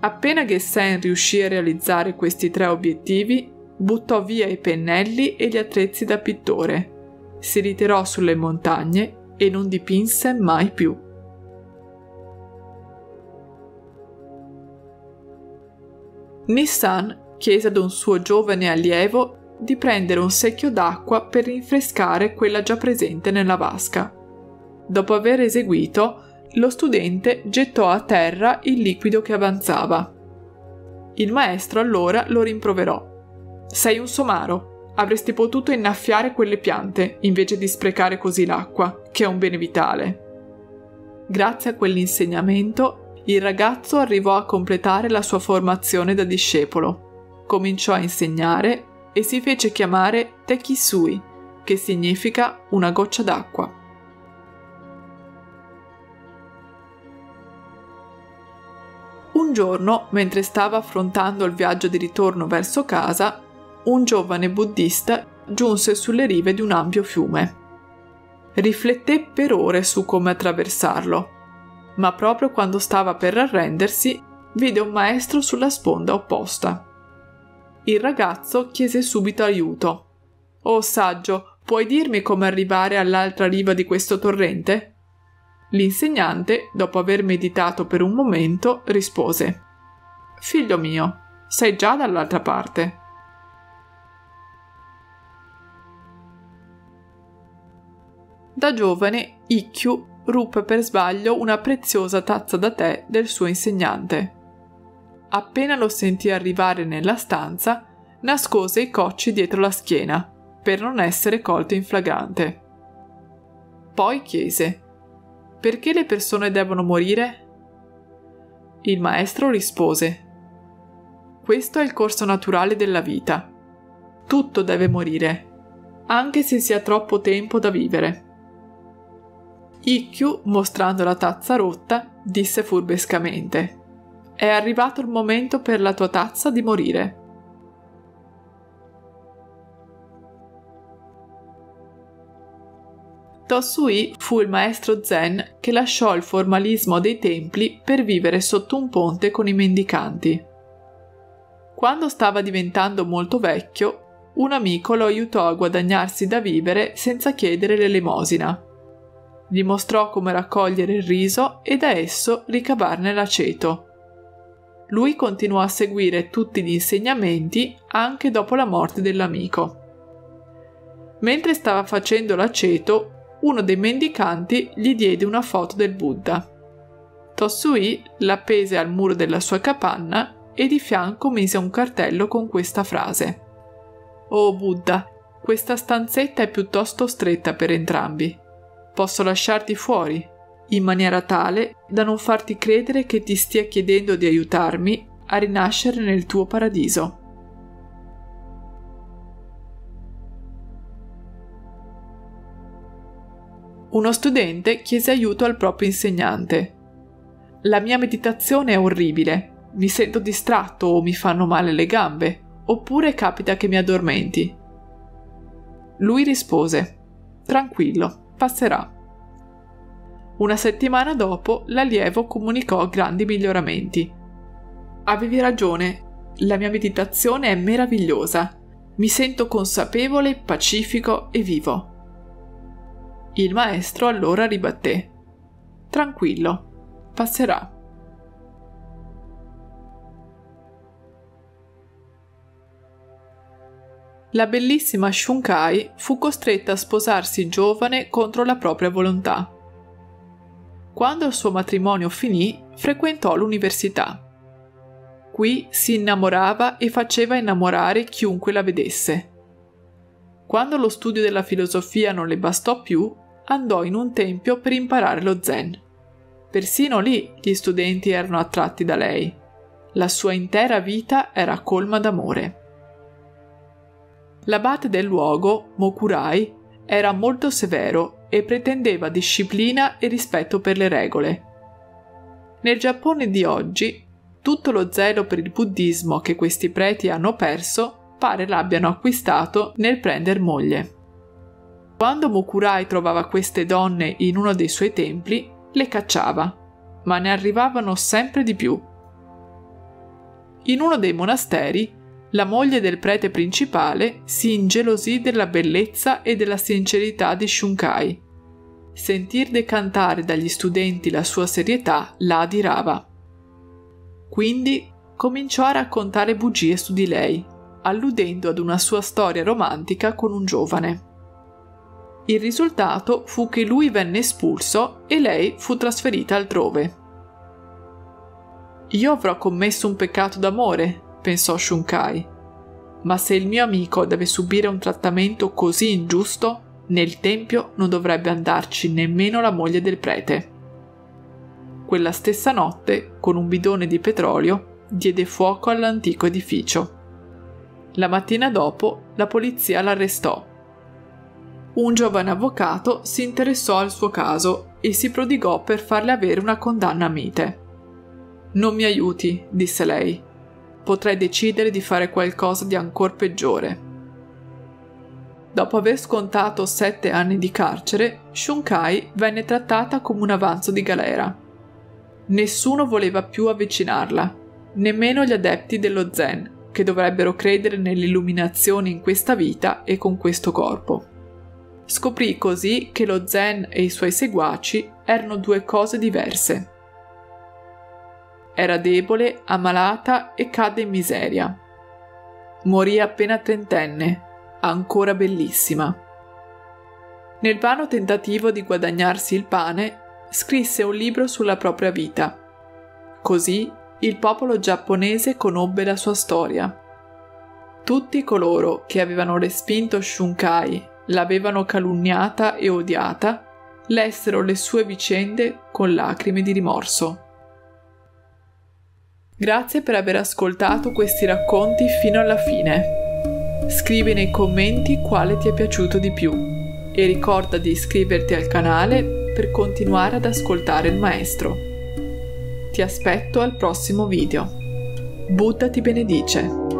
Appena Gessen riuscì a realizzare questi tre obiettivi, buttò via i pennelli e gli attrezzi da pittore si ritirò sulle montagne e non dipinse mai più. Nissan chiese ad un suo giovane allievo di prendere un secchio d'acqua per rinfrescare quella già presente nella vasca. Dopo aver eseguito, lo studente gettò a terra il liquido che avanzava. Il maestro allora lo rimproverò. Sei un somaro, avresti potuto innaffiare quelle piante invece di sprecare così l'acqua, che è un bene vitale. Grazie a quell'insegnamento, il ragazzo arrivò a completare la sua formazione da discepolo. Cominciò a insegnare e si fece chiamare Tekisui, che significa una goccia d'acqua. Un giorno, mentre stava affrontando il viaggio di ritorno verso casa, un giovane buddista giunse sulle rive di un ampio fiume. Rifletté per ore su come attraversarlo, ma proprio quando stava per arrendersi, vide un maestro sulla sponda opposta. Il ragazzo chiese subito aiuto. Oh saggio, puoi dirmi come arrivare all'altra riva di questo torrente? L'insegnante, dopo aver meditato per un momento, rispose Figlio mio, sei già dall'altra parte. Da giovane, Ikkyu ruppe per sbaglio una preziosa tazza da tè del suo insegnante. Appena lo sentì arrivare nella stanza, nascose i cocci dietro la schiena, per non essere colto in flagrante. Poi chiese: Perché le persone devono morire? Il maestro rispose: Questo è il corso naturale della vita. Tutto deve morire, anche se si ha troppo tempo da vivere. Ikkyu, mostrando la tazza rotta, disse furbescamente: È arrivato il momento per la tua tazza di morire. Tosui fu il maestro zen che lasciò il formalismo dei templi per vivere sotto un ponte con i mendicanti. Quando stava diventando molto vecchio, un amico lo aiutò a guadagnarsi da vivere senza chiedere l'elemosina gli mostrò come raccogliere il riso e da esso ricavarne l'aceto. Lui continuò a seguire tutti gli insegnamenti anche dopo la morte dell'amico. Mentre stava facendo l'aceto, uno dei mendicanti gli diede una foto del Buddha. Tossui l'appese al muro della sua capanna e di fianco mise un cartello con questa frase. Oh Buddha, questa stanzetta è piuttosto stretta per entrambi posso lasciarti fuori, in maniera tale da non farti credere che ti stia chiedendo di aiutarmi a rinascere nel tuo paradiso. Uno studente chiese aiuto al proprio insegnante. La mia meditazione è orribile, mi sento distratto o mi fanno male le gambe, oppure capita che mi addormenti. Lui rispose, Tranquillo, passerà. Una settimana dopo l'allievo comunicò grandi miglioramenti. Avevi ragione, la mia meditazione è meravigliosa. Mi sento consapevole, pacifico e vivo. Il maestro allora ribatté. Tranquillo, passerà. La bellissima Shunkai fu costretta a sposarsi giovane contro la propria volontà. Quando il suo matrimonio finì, frequentò l'università. Qui si innamorava e faceva innamorare chiunque la vedesse. Quando lo studio della filosofia non le bastò più, andò in un tempio per imparare lo zen. Persino lì gli studenti erano attratti da lei. La sua intera vita era colma d'amore. L'abate del luogo, Mokurai, era molto severo e pretendeva disciplina e rispetto per le regole. Nel Giappone di oggi, tutto lo zelo per il buddismo che questi preti hanno perso pare l'abbiano acquistato nel prender moglie. Quando Mokurai trovava queste donne in uno dei suoi templi, le cacciava, ma ne arrivavano sempre di più. In uno dei monasteri, la moglie del prete principale si ingelosì della bellezza e della sincerità di Shunkai. Sentir decantare dagli studenti la sua serietà la adirava. Quindi cominciò a raccontare bugie su di lei, alludendo ad una sua storia romantica con un giovane. Il risultato fu che lui venne espulso e lei fu trasferita altrove. Io avrò commesso un peccato d'amore, pensò Shunkai. Ma se il mio amico deve subire un trattamento così ingiusto, nel tempio non dovrebbe andarci nemmeno la moglie del prete. Quella stessa notte, con un bidone di petrolio, diede fuoco all'antico edificio. La mattina dopo la polizia l'arrestò. Un giovane avvocato si interessò al suo caso e si prodigò per farle avere una condanna mite. Non mi aiuti, disse lei potrei decidere di fare qualcosa di ancora peggiore. Dopo aver scontato sette anni di carcere, Shunkai venne trattata come un avanzo di galera. Nessuno voleva più avvicinarla, nemmeno gli adepti dello Zen, che dovrebbero credere nell'illuminazione in questa vita e con questo corpo. Scoprì così che lo Zen e i suoi seguaci erano due cose diverse. Era debole, ammalata e cadde in miseria. Morì appena trentenne, ancora bellissima. Nel vano tentativo di guadagnarsi il pane, scrisse un libro sulla propria vita. Così il popolo giapponese conobbe la sua storia. Tutti coloro che avevano respinto Shunkai, l'avevano calunniata e odiata, lessero le sue vicende con lacrime di rimorso. Grazie per aver ascoltato questi racconti fino alla fine. Scrivi nei commenti quale ti è piaciuto di più e ricorda di iscriverti al canale per continuare ad ascoltare il maestro. Ti aspetto al prossimo video. Buddha ti benedice.